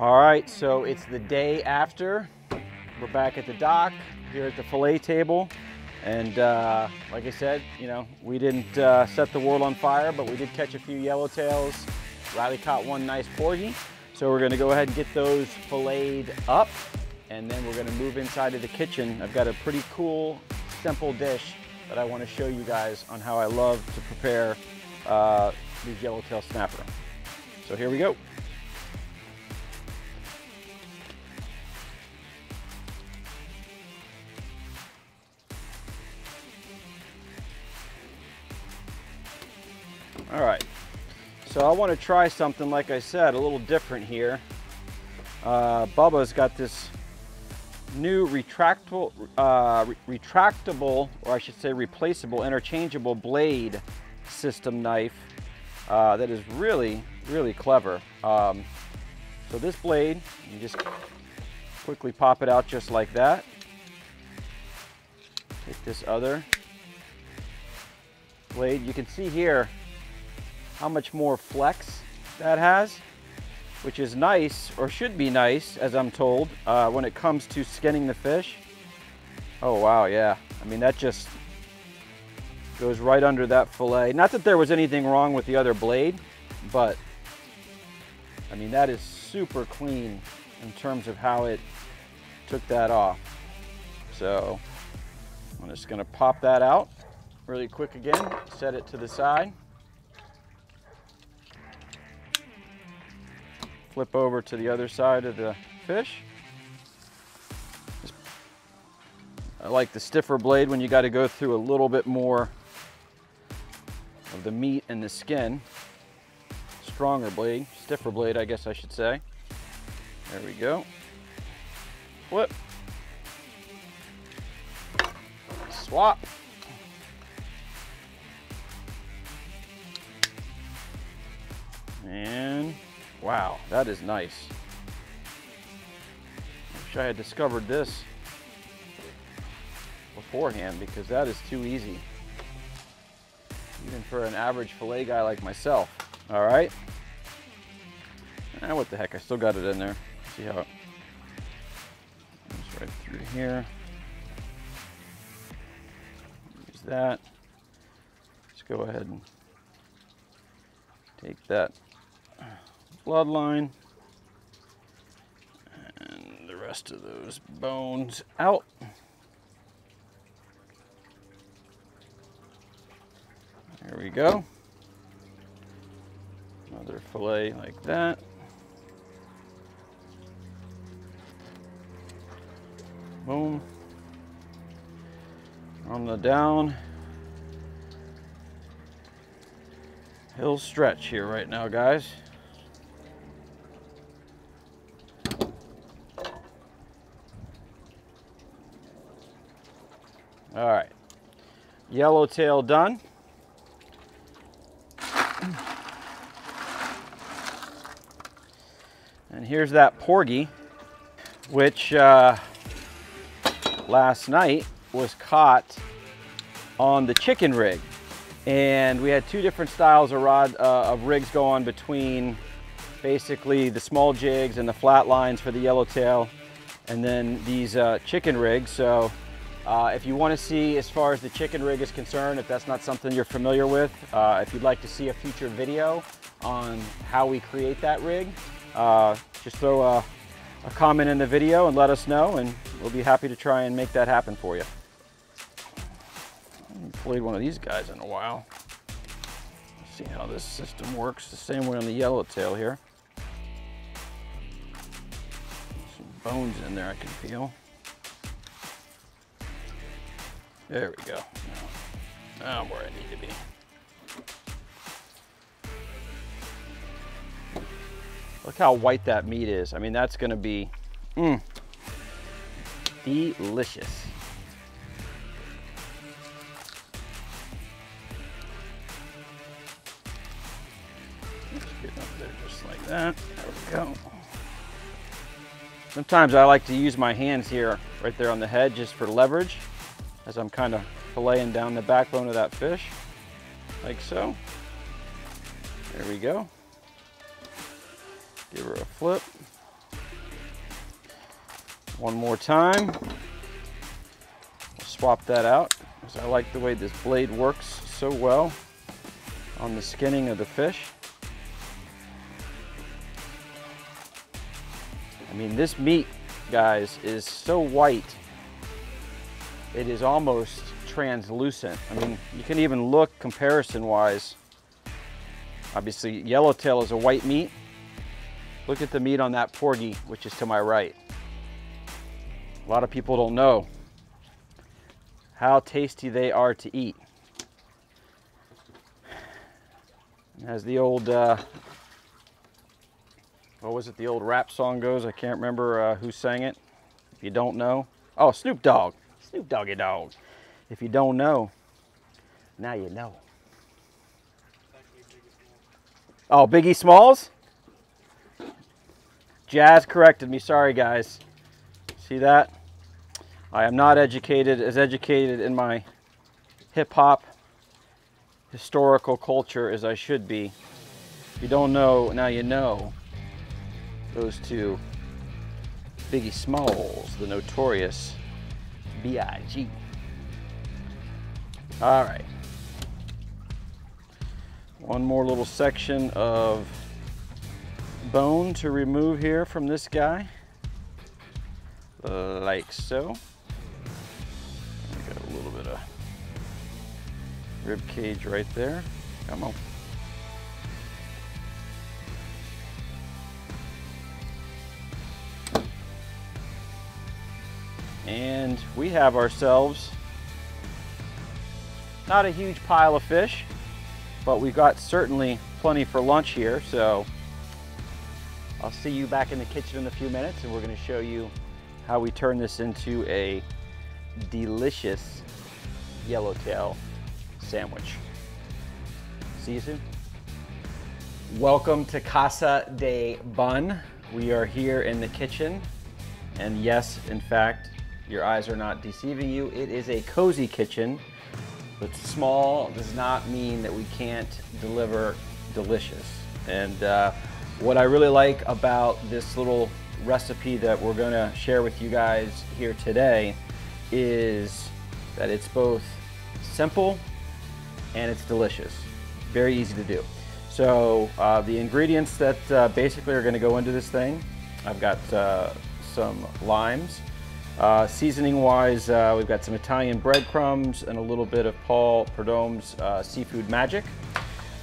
All right, so it's the day after. We're back at the dock here at the fillet table. And uh, like I said, you know, we didn't uh, set the world on fire, but we did catch a few yellowtails. Riley caught one nice porgy. So we're gonna go ahead and get those filleted up and then we're gonna move inside of the kitchen. I've got a pretty cool, simple dish that I wanna show you guys on how I love to prepare uh, these yellowtail snapper. So here we go. All right, so I want to try something, like I said, a little different here. Uh, Bubba's got this new retractable, uh, re retractable, or I should say replaceable, interchangeable blade system knife uh, that is really, really clever. Um, so this blade, you just quickly pop it out just like that. Take this other blade. You can see here how much more flex that has, which is nice, or should be nice, as I'm told, uh, when it comes to skinning the fish. Oh, wow, yeah. I mean, that just goes right under that fillet. Not that there was anything wrong with the other blade, but I mean, that is super clean in terms of how it took that off. So I'm just gonna pop that out really quick again, set it to the side. Flip over to the other side of the fish. I like the stiffer blade when you got to go through a little bit more of the meat and the skin. Stronger blade, stiffer blade, I guess I should say. There we go. Flip. Swap. And Wow, that is nice. Wish I had discovered this beforehand because that is too easy. Even for an average filet guy like myself. All right. Ah, what the heck, I still got it in there. See how it goes right through here. Use that. Let's go ahead and take that bloodline. And the rest of those bones out. There we go. Another fillet like that. Boom. On the down. Hill stretch here right now, guys. All right, yellowtail done. And here's that porgy, which uh, last night was caught on the chicken rig. And we had two different styles of rod uh, of rigs going between basically the small jigs and the flat lines for the yellowtail and then these uh, chicken rigs. So uh, if you want to see as far as the chicken rig is concerned, if that's not something you're familiar with, uh, if you'd like to see a future video on how we create that rig, uh, just throw a, a, comment in the video and let us know and we'll be happy to try and make that happen for you. I haven't played one of these guys in a while. Let's see how this system works. The same way on the yellowtail here. Some bones in there I can feel. There we go. Now I'm where I need to be. Look how white that meat is. I mean, that's gonna be, mm, delicious. Just like that. There we go. Sometimes I like to use my hands here, right there on the head, just for leverage as I'm kind of filleting down the backbone of that fish, like so. There we go. Give her a flip. One more time. Swap that out because I like the way this blade works so well on the skinning of the fish. I mean, this meat, guys, is so white, it is almost translucent. I mean, you can even look comparison-wise. Obviously, yellowtail is a white meat. Look at the meat on that porgy, which is to my right. A lot of people don't know how tasty they are to eat. As the old, uh, what was it, the old rap song goes, I can't remember uh, who sang it. If you don't know, oh, Snoop Dogg, Snoop Doggy Dogg. If you don't know, now you know. Oh, Biggie Smalls? Jazz corrected me, sorry guys. See that? I am not educated, as educated in my hip hop historical culture as I should be. If you don't know, now you know. Those two Biggie Smalls, the notorious B.I.G. All right. One more little section of bone to remove here from this guy, like so. Got a little bit of rib cage right there. Come on. And we have ourselves not a huge pile of fish, but we've got certainly plenty for lunch here. So I'll see you back in the kitchen in a few minutes and we're gonna show you how we turn this into a delicious yellowtail sandwich. See you soon. Welcome to Casa de Bunn. We are here in the kitchen. And yes, in fact, your eyes are not deceiving you. It is a cozy kitchen, but small does not mean that we can't deliver delicious. And uh, what I really like about this little recipe that we're gonna share with you guys here today is that it's both simple and it's delicious. Very easy to do. So uh, the ingredients that uh, basically are gonna go into this thing, I've got uh, some limes. Uh, seasoning wise, uh, we've got some Italian breadcrumbs and a little bit of Paul Prudhomme's uh, Seafood Magic.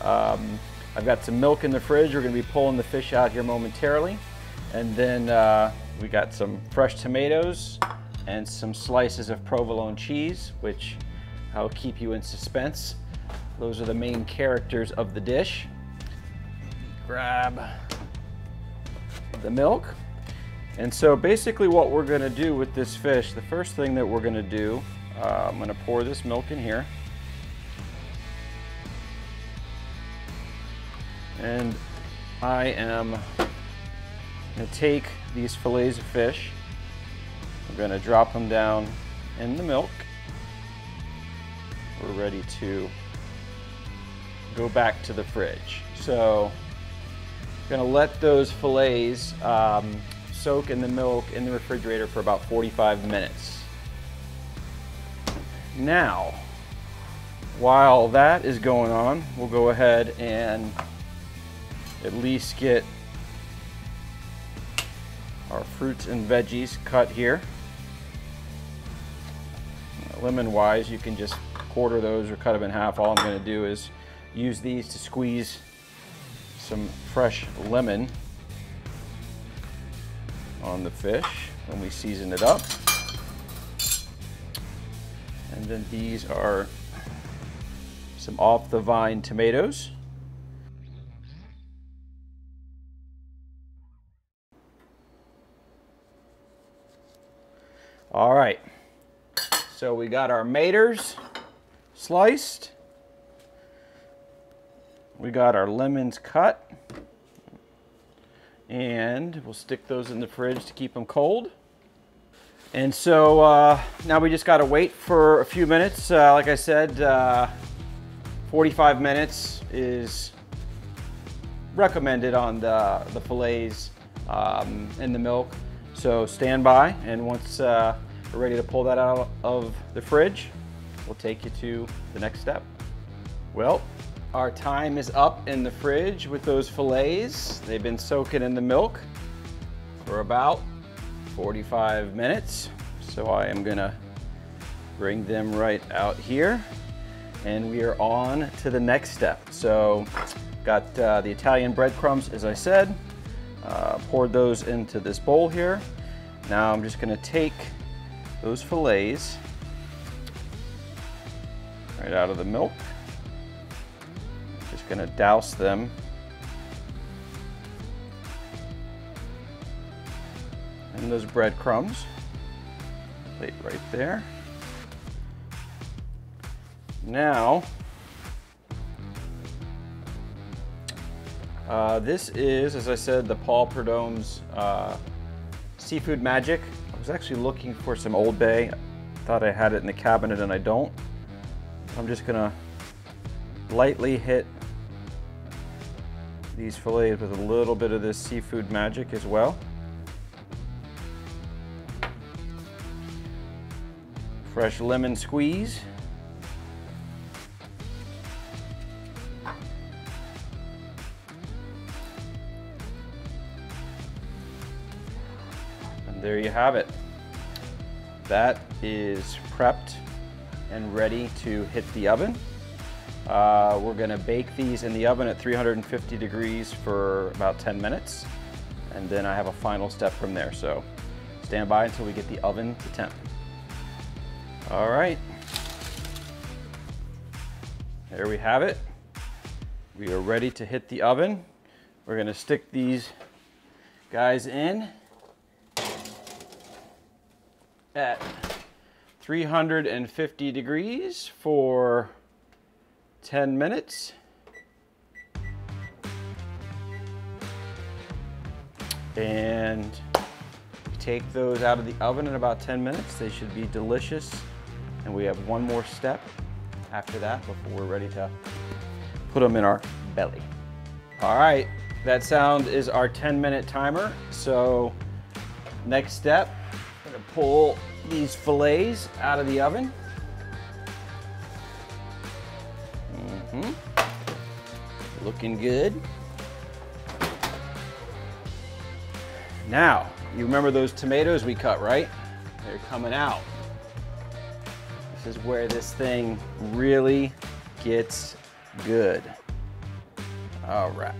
Um, I've got some milk in the fridge. We're gonna be pulling the fish out here momentarily. And then we got some fresh tomatoes and some slices of provolone cheese, which I'll keep you in suspense. Those are the main characters of the dish. Grab the milk. And so basically what we're gonna do with this fish, the first thing that we're gonna do, uh, I'm gonna pour this milk in here. And I am gonna take these fillets of fish, I'm gonna drop them down in the milk we're ready to go back to the fridge. So I'm gonna let those fillets um, soak in the milk in the refrigerator for about 45 minutes. Now, while that is going on, we'll go ahead and at least get our fruits and veggies cut here. Lemon wise, you can just quarter those or cut them in half. All I'm gonna do is use these to squeeze some fresh lemon on the fish when we season it up. And then these are some off the vine tomatoes. All right, so we got our maters sliced. We got our lemons cut. And we'll stick those in the fridge to keep them cold. And so uh, now we just got to wait for a few minutes. Uh, like I said, uh, 45 minutes is recommended on the, the fillets um, in the milk. So stand by, and once uh, we're ready to pull that out of the fridge, we'll take you to the next step. Well, our time is up in the fridge with those fillets. They've been soaking in the milk for about 45 minutes. So I am gonna bring them right out here and we are on to the next step. So got uh, the Italian breadcrumbs, as I said, uh, poured those into this bowl here. Now I'm just gonna take those fillets right out of the milk. Gonna douse them in those breadcrumbs. Plate right there. Now, uh, this is, as I said, the Paul Prudhomme's uh, Seafood Magic. I was actually looking for some Old Bay. Thought I had it in the cabinet and I don't. I'm just gonna lightly hit these fillets with a little bit of this Seafood Magic as well. Fresh lemon squeeze. And there you have it. That is prepped and ready to hit the oven. Uh, we're gonna bake these in the oven at 350 degrees for about 10 minutes. And then I have a final step from there. So stand by until we get the oven to temp. All right. There we have it. We are ready to hit the oven. We're gonna stick these guys in at 350 degrees for 10 minutes. And take those out of the oven in about 10 minutes. They should be delicious. And we have one more step after that before we're ready to put them in our belly. All right, that sound is our 10 minute timer. So next step, we're gonna pull these fillets out of the oven. -hmm. Looking good. Now, you remember those tomatoes we cut, right? They're coming out. This is where this thing really gets good. All right.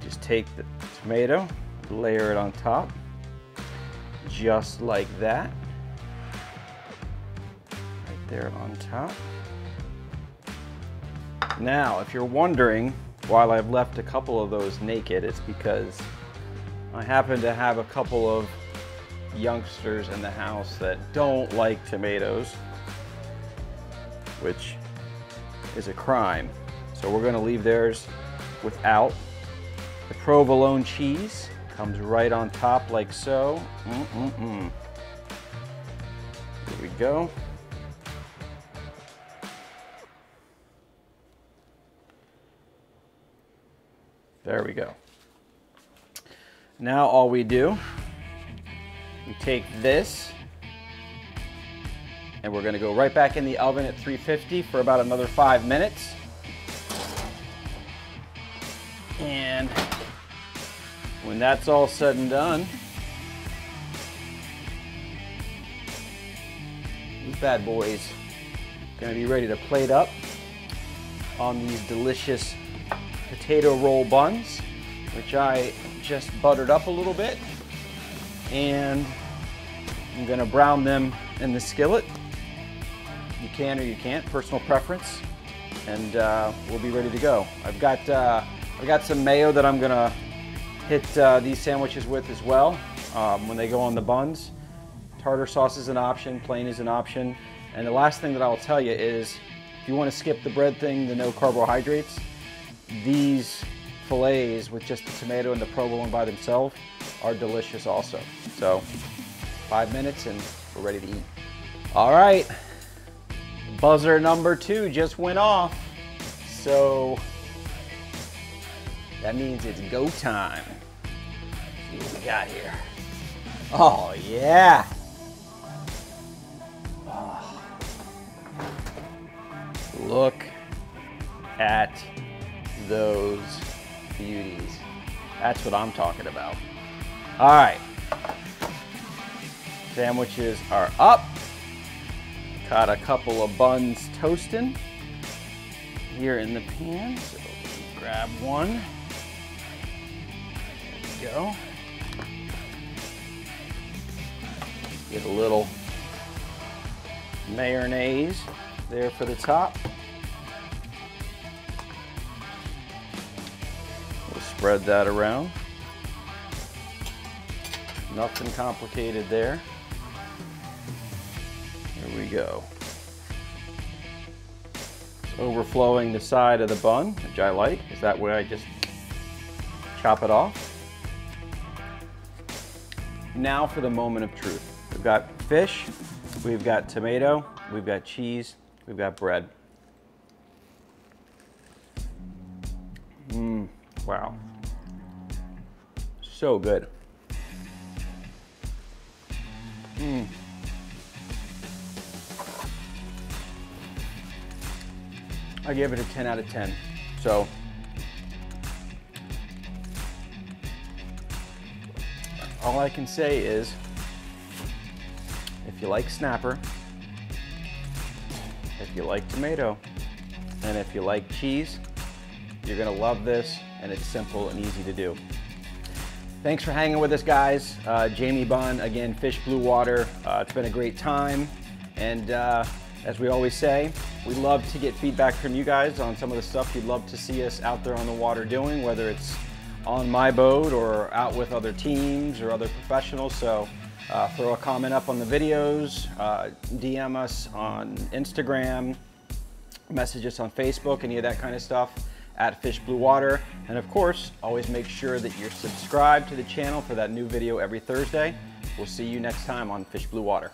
Just take the tomato, layer it on top just like that. Right there on top. Now, if you're wondering why I've left a couple of those naked, it's because I happen to have a couple of youngsters in the house that don't like tomatoes, which is a crime. So we're gonna leave theirs without. The provolone cheese Comes right on top like so. Mm -mm -mm. Here we go. There we go. Now all we do, we take this and we're gonna go right back in the oven at 350 for about another five minutes. And when that's all said and done, these bad boys gonna be ready to plate up on these delicious potato roll buns, which I just buttered up a little bit. And I'm gonna brown them in the skillet. You can or you can't, personal preference. And uh, we'll be ready to go. I've got, uh, I've got some mayo that I'm gonna hit uh, these sandwiches with as well um, when they go on the buns. Tartar sauce is an option, plain is an option. And the last thing that I'll tell you is if you want to skip the bread thing, the no carbohydrates, these fillets with just the tomato and the provolone by themselves are delicious also. So five minutes and we're ready to eat. All right, buzzer number two just went off. So that means it's go time. see what we got here. Oh, yeah. Look at those beauties. That's what I'm talking about. All right. Sandwiches are up. Got a couple of buns toasting here in the pan. So grab one. There we go. Get a little mayonnaise there for the top. Spread that around. Nothing complicated there. Here we go. It's Overflowing the side of the bun, which I like, is that way I just chop it off. Now for the moment of truth. We've got fish, we've got tomato, we've got cheese, we've got bread. Mmm, wow. So good. Mmm. I gave it a 10 out of 10. So, all I can say is, if you like snapper, if you like tomato, and if you like cheese, you're gonna love this, and it's simple and easy to do. Thanks for hanging with us, guys. Uh, Jamie Bunn, again, Fish Bluewater. Uh, it's been a great time, and uh, as we always say, we love to get feedback from you guys on some of the stuff you'd love to see us out there on the water doing, whether it's on my boat or out with other teams or other professionals. So uh, throw a comment up on the videos, uh, DM us on Instagram, message us on Facebook, any of that kind of stuff at Fish Bluewater. And of course, always make sure that you're subscribed to the channel for that new video every Thursday. We'll see you next time on Fish Bluewater.